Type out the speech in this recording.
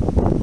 you